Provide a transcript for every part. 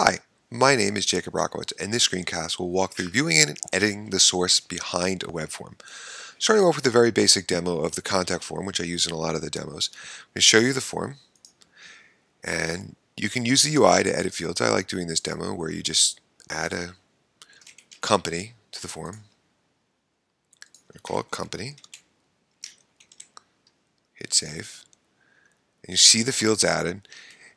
Hi, my name is Jacob Rockowitz, and this screencast will walk through viewing and editing the source behind a web form. Starting off with a very basic demo of the contact form, which I use in a lot of the demos. I'm going to show you the form, and you can use the UI to edit fields. I like doing this demo where you just add a company to the form. I'm going to call it company. Hit save. And you see the fields added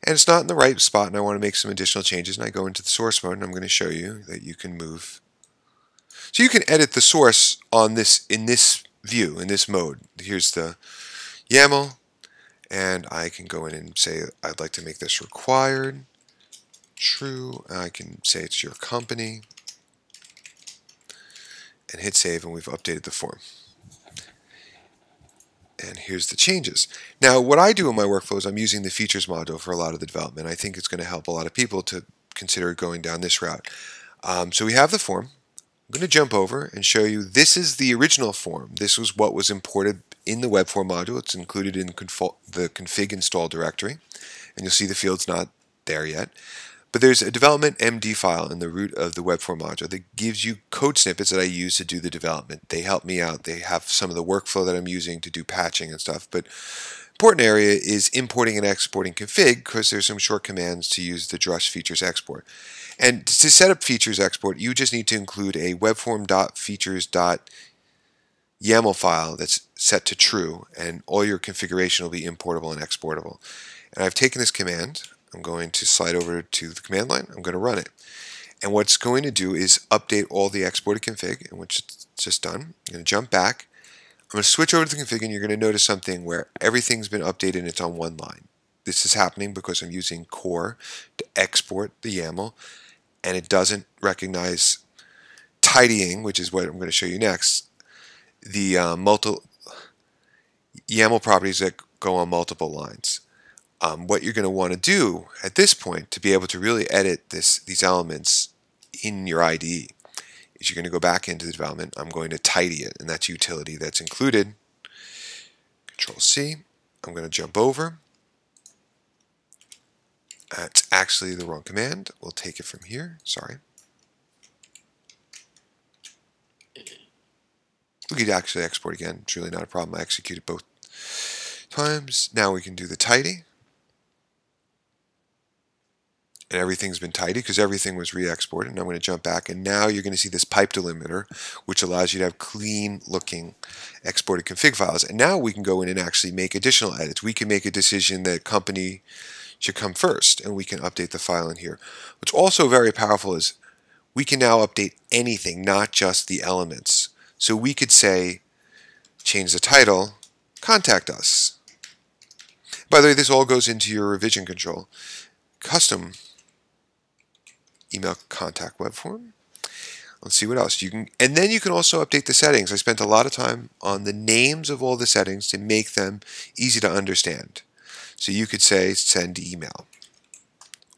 and it's not in the right spot and I want to make some additional changes and I go into the source mode and I'm going to show you that you can move. So you can edit the source on this in this view, in this mode. Here's the YAML and I can go in and say I'd like to make this required, true, I can say it's your company and hit save and we've updated the form and here's the changes. Now, what I do in my workflow is I'm using the features module for a lot of the development. I think it's going to help a lot of people to consider going down this route. Um, so we have the form. I'm going to jump over and show you this is the original form. This was what was imported in the web form module. It's included in the config install directory. And you'll see the field's not there yet. But there's a development MD file in the root of the web form module that gives you code snippets that I use to do the development. They help me out. They have some of the workflow that I'm using to do patching and stuff. But important area is importing and exporting config because there's some short commands to use the Drush features export. And to set up features export, you just need to include a webform.features.yaml file that's set to true, and all your configuration will be importable and exportable. And I've taken this command, I'm going to slide over to the command line. I'm going to run it. And what's going to do is update all the exported config, which it's just done. I'm going to jump back. I'm going to switch over to the config, and you're going to notice something where everything's been updated and it's on one line. This is happening because I'm using core to export the YAML, and it doesn't recognize tidying, which is what I'm going to show you next, the uh, multi YAML properties that go on multiple lines um, what you're going to want to do at this point to be able to really edit this these elements in your IDE is you're going to go back into the development. I'm going to tidy it, and that's utility that's included. Control C. I'm going to jump over. That's actually the wrong command. We'll take it from here. Sorry. We could actually export again. It's really not a problem. I executed both times. Now we can do the tidy and everything's been tidy because everything was re-exported. And I'm going to jump back, and now you're going to see this pipe delimiter, which allows you to have clean-looking exported config files. And now we can go in and actually make additional edits. We can make a decision that company should come first, and we can update the file in here. What's also very powerful is we can now update anything, not just the elements. So we could say, change the title, contact us. By the way, this all goes into your revision control. Custom email contact web form. Let's see what else you can, and then you can also update the settings. I spent a lot of time on the names of all the settings to make them easy to understand. So you could say send email,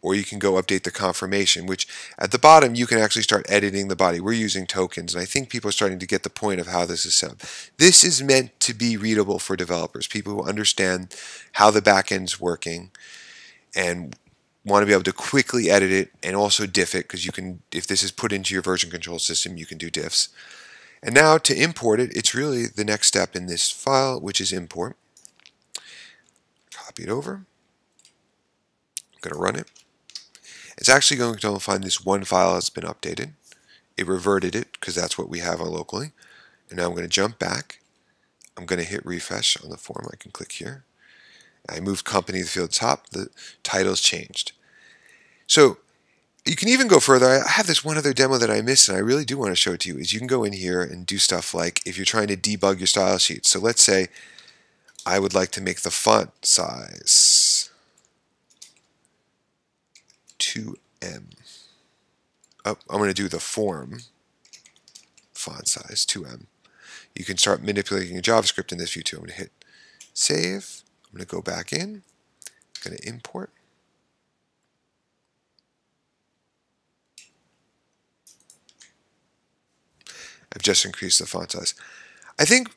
or you can go update the confirmation, which at the bottom you can actually start editing the body. We're using tokens, and I think people are starting to get the point of how this is set up. This is meant to be readable for developers, people who understand how the backend's working and want to be able to quickly edit it and also diff it because you can, if this is put into your version control system, you can do diffs. And now to import it, it's really the next step in this file, which is import. Copy it over. I'm going to run it. It's actually going to find this one file that's been updated. It reverted it because that's what we have locally. And now I'm going to jump back. I'm going to hit refresh on the form. I can click here. I moved company to the field top, the title's changed. So you can even go further. I have this one other demo that I missed and I really do want to show it to you is you can go in here and do stuff like if you're trying to debug your style sheet. So let's say I would like to make the font size 2M. Oh, I'm going to do the form font size 2em. You can start manipulating your JavaScript in this view too. I'm going to hit save. I'm going to go back in, I'm going to import. I've just increased the font size. I think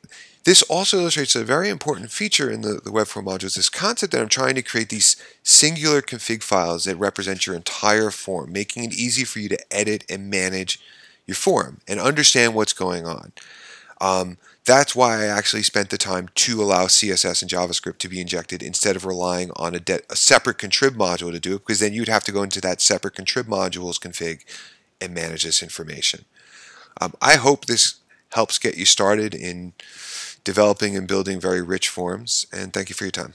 this also illustrates a very important feature in the, the web form modules, this concept that I'm trying to create these singular config files that represent your entire form, making it easy for you to edit and manage your form and understand what's going on. Um, that's why I actually spent the time to allow CSS and JavaScript to be injected instead of relying on a, a separate contrib module to do it, because then you'd have to go into that separate contrib modules config and manage this information. Um, I hope this helps get you started in developing and building very rich forms. And thank you for your time.